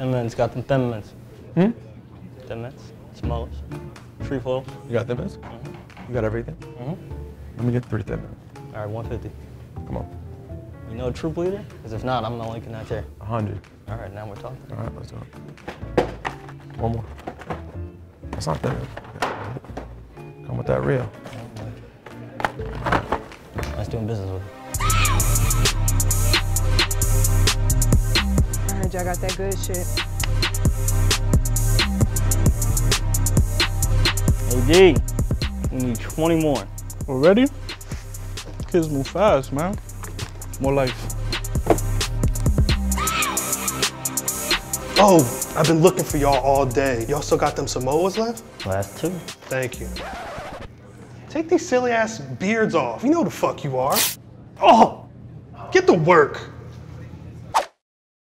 Thin mints, got them thin mints. Hmm? Thin mints, smallest, free flow. You got thin mints? You got everything? Mhm. Let me get three thin mints. All right, 150. Come on. You know a true leader? Because if not, I'm not linking that here. 100. All right, now we're talking. All right, let's it. One more. That's not mints. Come with that real. Nice doing business with you. I y'all got that good shit. Hey, D, we need 20 more. Already? Kids move fast, man. More life. Oh, I've been looking for y'all all day. Y'all still got them Samoas left? Last two. Thank you. Take these silly ass beards off. You know who the fuck you are. Oh, get to work.